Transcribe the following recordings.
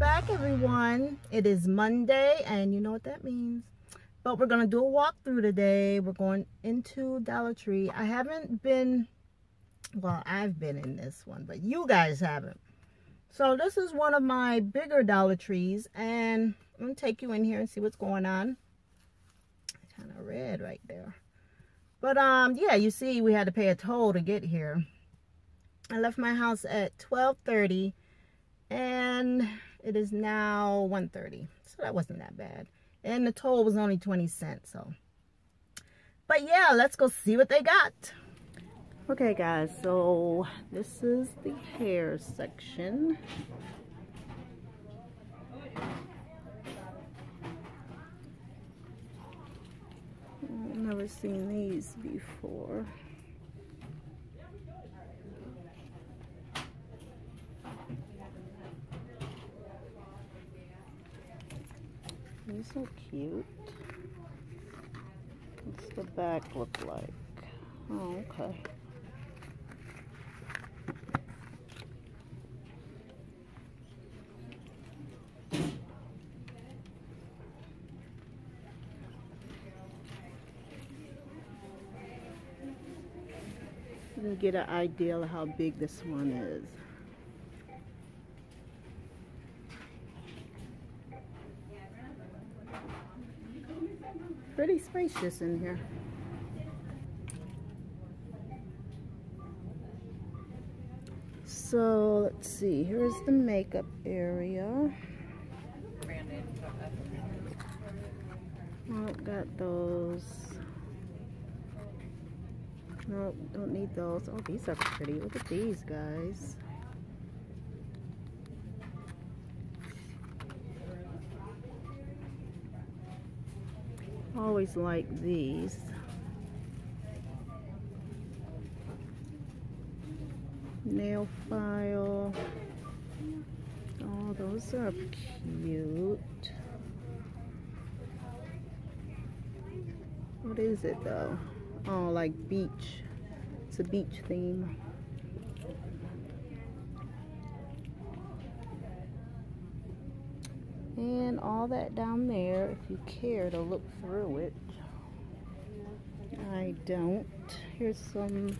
everyone. It is Monday, and you know what that means. But we're going to do a walkthrough today. We're going into Dollar Tree. I haven't been, well, I've been in this one, but you guys haven't. So this is one of my bigger Dollar Trees, and I'm going to take you in here and see what's going on. Kind of red right there. But, um, yeah, you see we had to pay a toll to get here. I left my house at 1230 and it is now 1.30 so that wasn't that bad. And the toll was only 20 cents so. But yeah let's go see what they got. Okay guys so this is the hair section. I've never seen these before He's so cute. What's the back look like? Oh, okay. Get an idea of how big this one is. pretty spacious in here. So let's see, here's the makeup area. Oh, got those. No, don't need those. Oh, these are pretty. Look at these guys. Always like these. Nail file. Oh, those are cute. What is it though? Oh, like beach. It's a beach theme. All that down there if you care to look through it. I don't. Here's some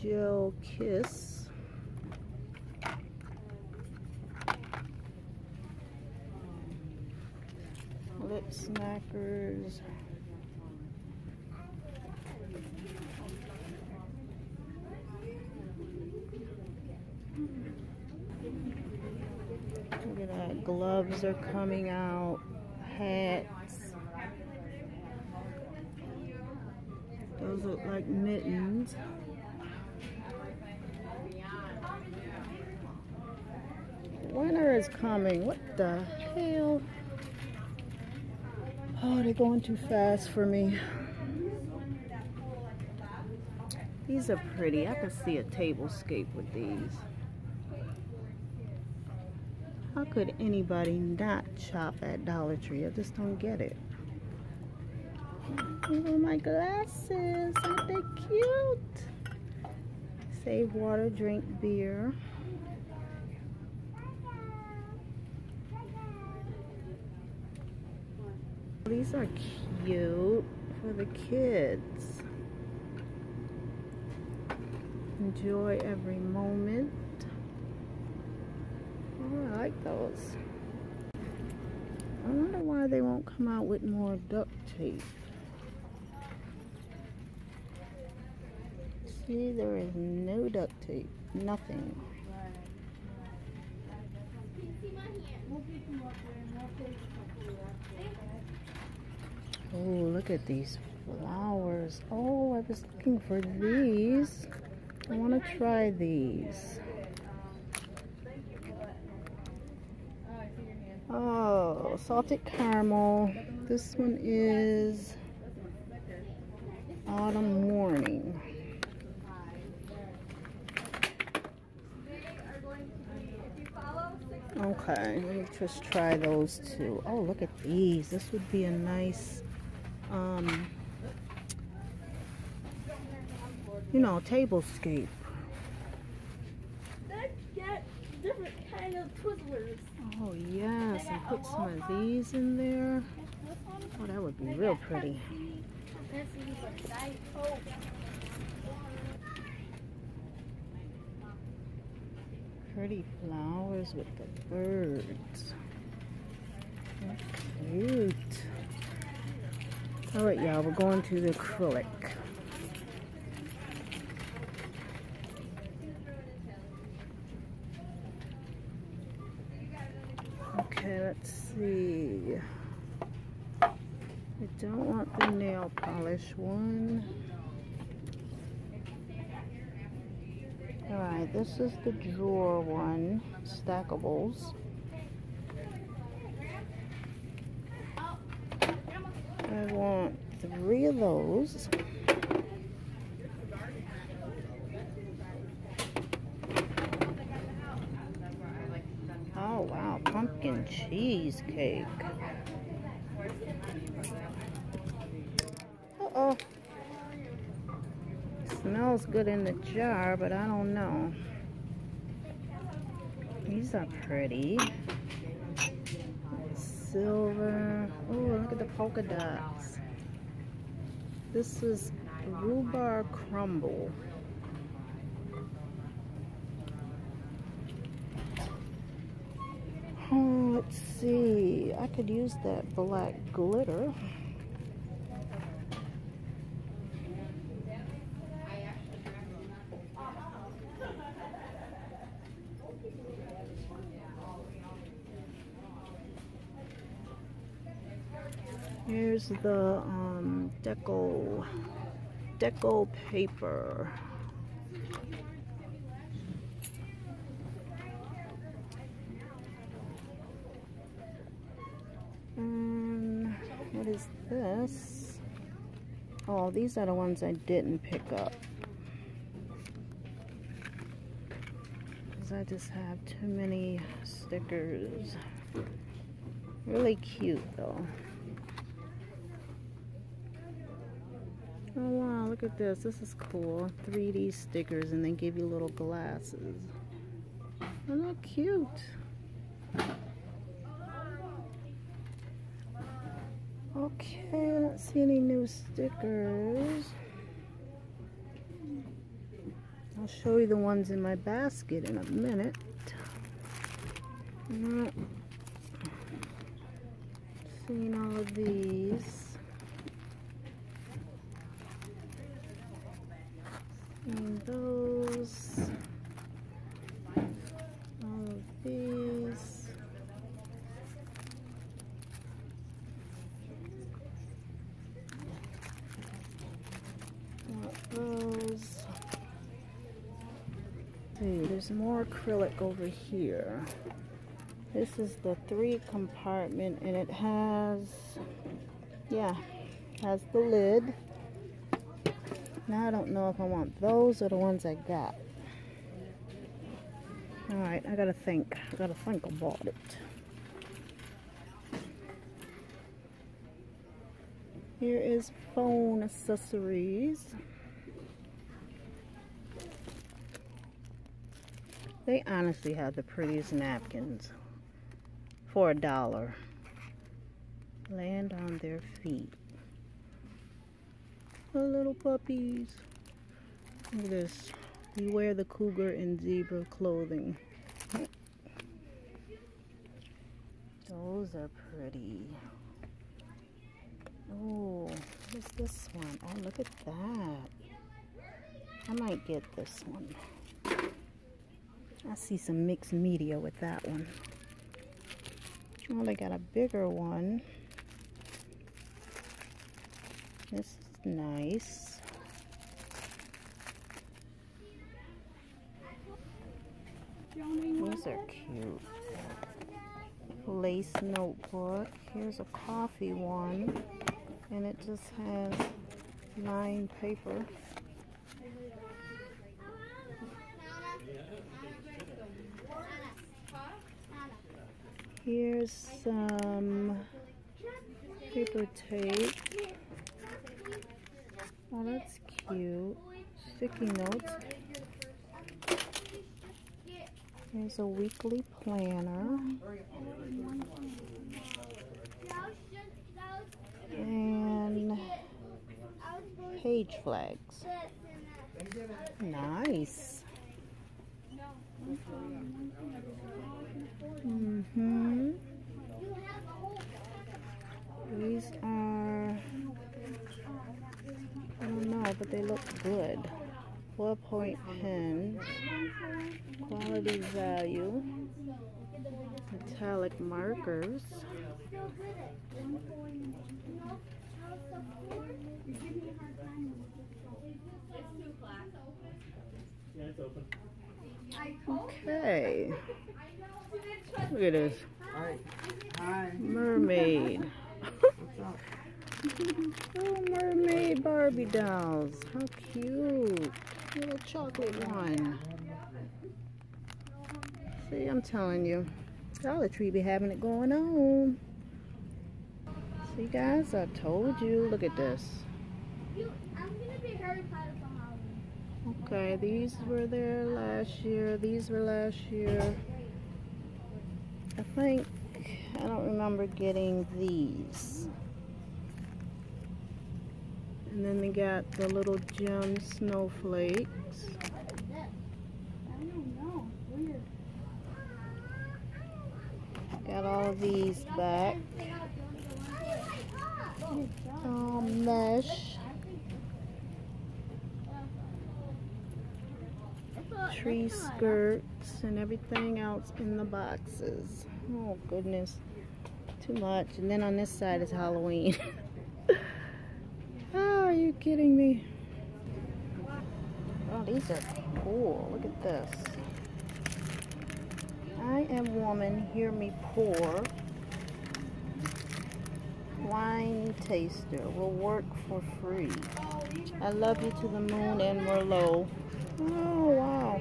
gel kiss. Lip smackers gloves are coming out, hats. Those look like mittens. Winter is coming. What the hell? Oh, they're going too fast for me. These are pretty. I could see a table scape with these. How could anybody not shop at Dollar Tree? I just don't get it. My glasses. Aren't they cute? Save water, drink beer. These are cute for the kids. Enjoy every moment. Oh, I like those. I wonder why they won't come out with more duct tape. See, there is no duct tape. Nothing. Oh, look at these flowers. Oh, I was looking for these. I want to try these. Salted caramel. This one is autumn morning. Okay, let me just try those two. Oh, look at these. This would be a nice, um, you know, tablescape. Let's get different kind of twizzlers. Oh yes, and put some of these in there. Oh, that would be real pretty. Pretty flowers with the birds. That's cute. All right, y'all, we're going to the acrylic. Okay, let's see. I don't want the nail polish one. Alright, this is the drawer one, stackables. I want three of those. Oh wow, pumpkin cheesecake. Uh-oh. Smells good in the jar, but I don't know. These are pretty. Silver. Oh, look at the polka dots. This is rhubarb crumble. Oh, let's see. I could use that black glitter. Here's the um, deco deco paper. Um, what is this? Oh, these are the ones I didn't pick up. Because I just have too many stickers. Really cute though. Oh wow, look at this. This is cool. 3D stickers and they give you little glasses. Isn't that cute? Okay, I don't see any new stickers. I'll show you the ones in my basket in a minute. Not seeing all of these. Seeing those. All of these. Not those. Hey, there's more acrylic over here. This is the three compartment and it has, yeah, has the lid. Now I don't know if I want those or the ones I got. Alright, I gotta think. I gotta think about it. Here is phone accessories. They honestly have the prettiest napkins for a dollar. Land on their feet. The little puppies. Look at this. Beware the cougar in zebra clothing. Those are pretty. Oh, what's this one? Oh, look at that. I might get this one. I see some mixed media with that one. Oh, they got a bigger one. This is nice. These are cute. Lace notebook. Here's a coffee one. And it just has lined paper. Here's some paper tape. Oh, that's cute. Sticky notes. Here's a weekly planner. And page flags. Nice. Mm-hmm. These are, I don't know, but they look good. Four point pen, quality value, metallic markers. Okay. Look at this. Hi. Mermaid. What's up? oh, mermaid Barbie dolls. How cute. Little chocolate one. See, I'm telling you. Dollar Tree be having it going on. See, guys, I told you. Look at this. Okay, these were there last year. These were last year. I think, I don't remember getting these. And then they got the little gem snowflakes. Got all these back. Oh, mesh. Tree skirts and everything else in the boxes. Oh, goodness. Too much. And then on this side is Halloween. oh, are you kidding me? Oh, these are cool. Look at this. I am woman, hear me pour. Wine taster will work for free. I love you to the moon and Merlot. Oh, wow.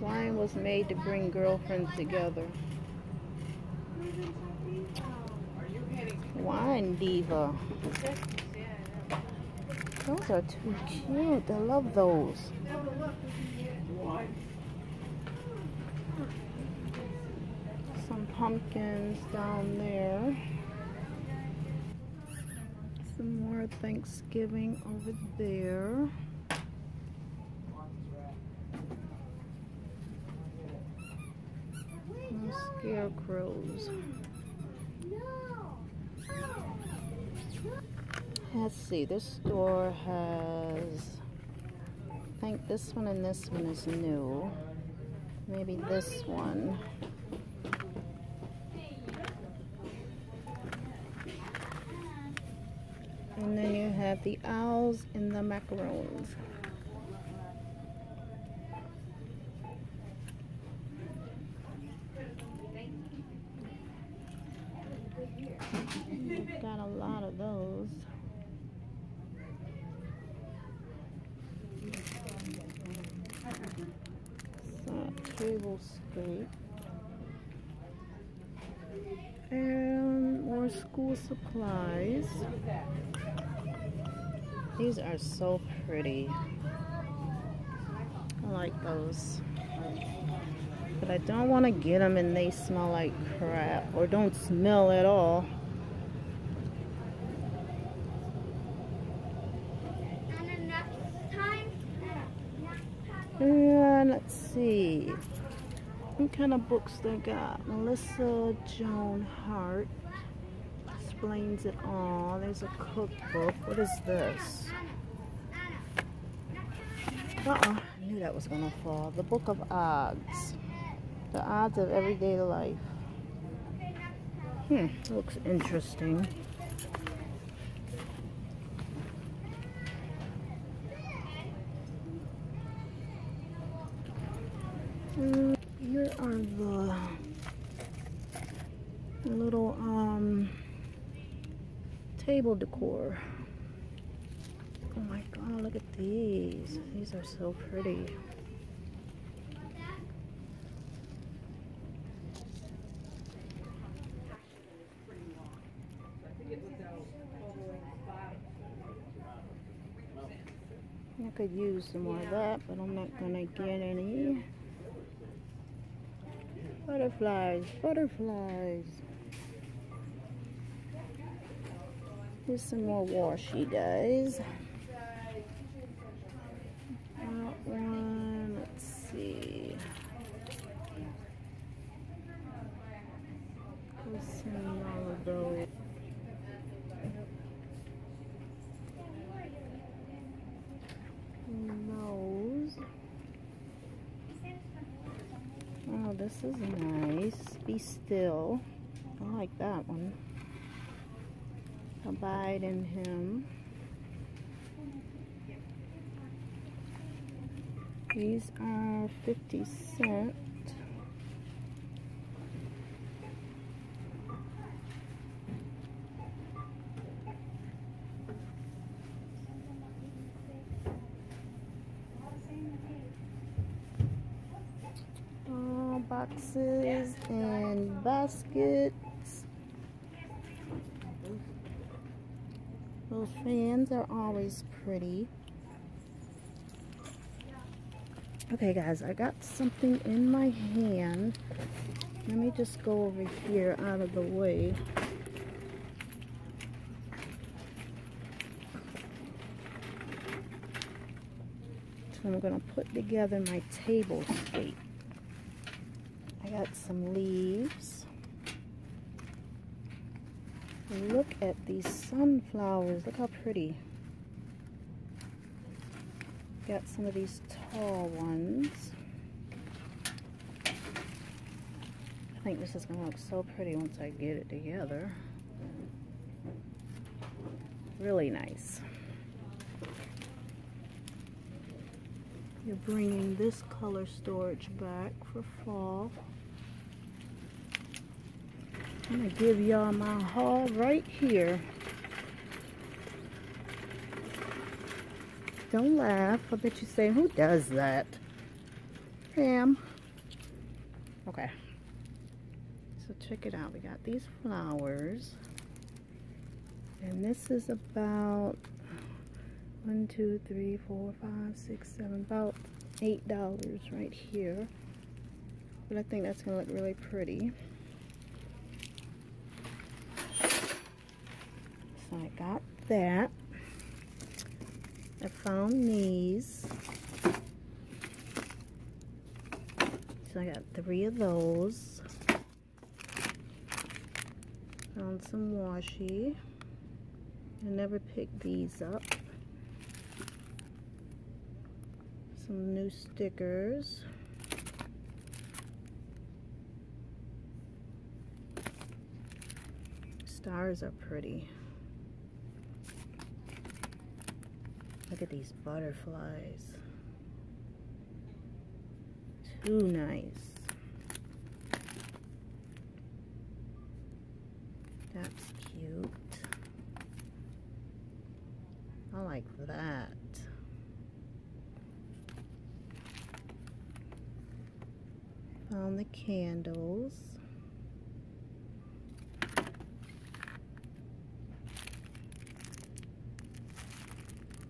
Wine was made to bring girlfriends together. Wine diva. Those are too cute. I love those. Some pumpkins down there. Some more Thanksgiving over there. Some scarecrows. Let's see, this store has, I think this one and this one is new. Maybe this one. And then you have the owls and the macaroons. Got a lot of those. Table scape. And more school supplies. These are so pretty. I like those. But I don't want to get them and they smell like crap or don't smell at all. And let's see. What kind of books they got? Melissa Joan Hart explains it all. There's a cookbook. What is this? Uh-uh. I knew that was going to fall. The Book of Odds. The odds of everyday life. Hmm. Looks interesting. Mm, are the little um table decor. Oh my god, look at these. These are so pretty. I could use some more of that, but I'm not gonna get any. Butterflies, butterflies. Here's some more washi, guys. That one, let's see. What's in all of those? Those. Oh, this is nice. Be still. I like that one. Abide in him. These are 50 cent. Uh, boxes and baskets. Those fans are always pretty. Okay guys, I got something in my hand. Let me just go over here out of the way. So I'm going to put together my table scape. I got some leaves. Look at these sunflowers. Look how pretty. Got some of these tall ones. I think this is going to look so pretty once I get it together. Really nice. You're bringing this color storage back for fall. I'm going to give y'all my haul right here. Don't laugh. I bet you say, who does that? Pam. Okay. So check it out. We got these flowers. And this is about one, two, three, four, five, six, seven, about eight dollars right here. But I think that's gonna look really pretty. So I got that. I found these. So I got three of those. Found some washi. I never picked these up. Some new stickers. Stars are pretty. Look at these butterflies. Too nice. That's cute. I like that. Found the candles.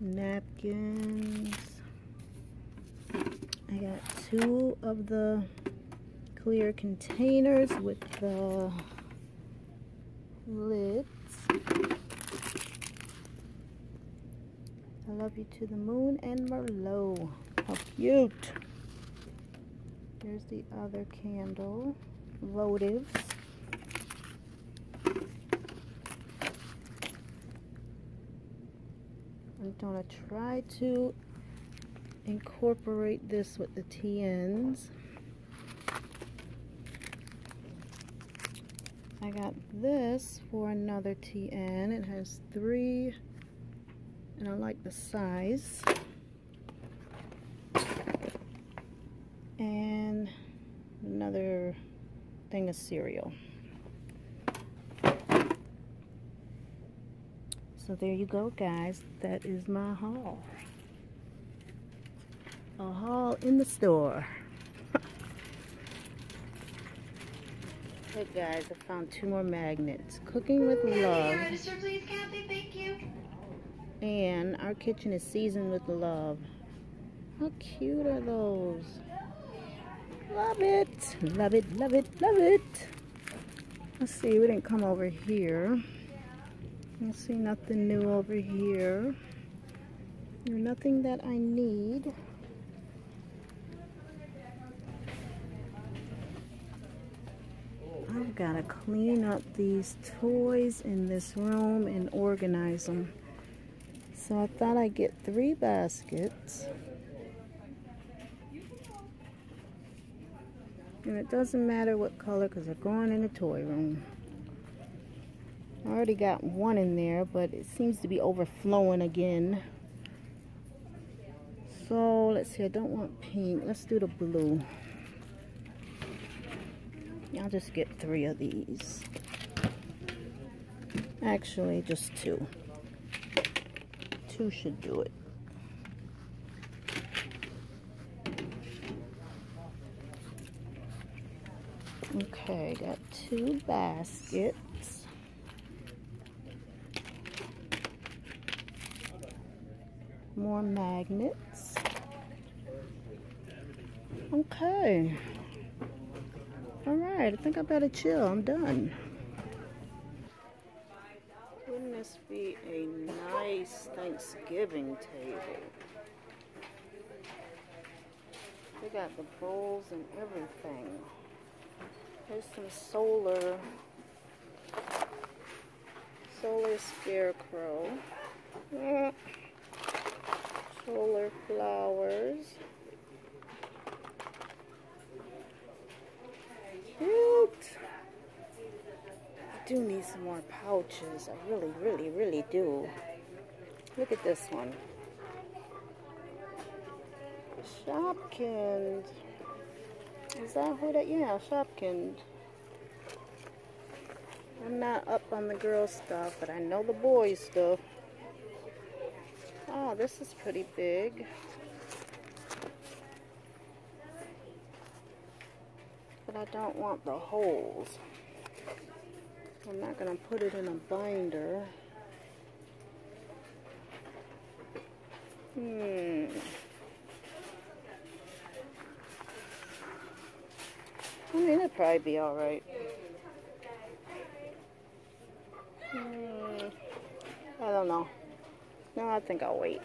Napkins. I got two of the clear containers with the lids. I love you to the moon and Merlot. How cute. Here's the other candle. Votives. I'm gonna try to incorporate this with the TNs. I got this for another TN. It has three, and I like the size. And another thing of cereal. So there you go, guys. That is my haul. A haul in the store. Hey guys, I found two more magnets. Cooking with love. Register, please, Kathy. Thank you. And our kitchen is seasoned with love. How cute are those? Love it. Love it, love it, love it. Let's see, we didn't come over here. I see nothing new over here. Nothing that I need. I've got to clean up these toys in this room and organize them. So I thought I'd get three baskets. And it doesn't matter what color because they're going in the toy room. I already got one in there, but it seems to be overflowing again. So let's see, I don't want pink. Let's do the blue. I'll just get three of these. Actually, just two. Two should do it. Okay, got two baskets. More magnets. Okay. Alright, I think I better chill. I'm done. Wouldn't this be a nice Thanksgiving table? They got the bowls and everything. There's some solar, solar scarecrow. Mm. Solar flowers. Cute. I do need some more pouches. I really, really, really do. Look at this one. Shopkins. Is that who that? Yeah, Shopkins. I'm not up on the girl stuff, but I know the boys stuff. Oh, this is pretty big. But I don't want the holes. I'm not going to put it in a binder. Hmm. I mean, it'd probably be alright. Hmm. I don't know. No, I think I'll wait.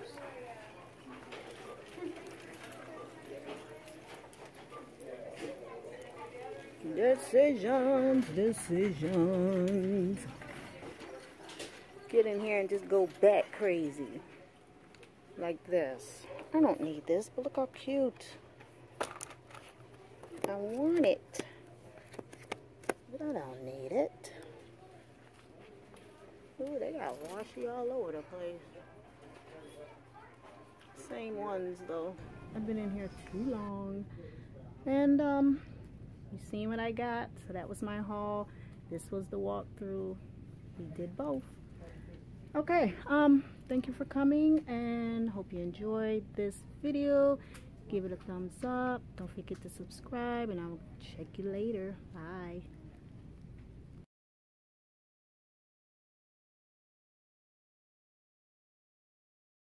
Decisions, decisions. Get in here and just go bat crazy. Like this. I don't need this, but look how cute. I want it. But I don't need it. Ooh, they got washi all over the place. Same ones though. I've been in here too long. And um you seen what I got. So that was my haul. This was the walkthrough. We did both. Okay, um, thank you for coming and hope you enjoyed this video. Give it a thumbs up. Don't forget to subscribe and I'll check you later. Bye.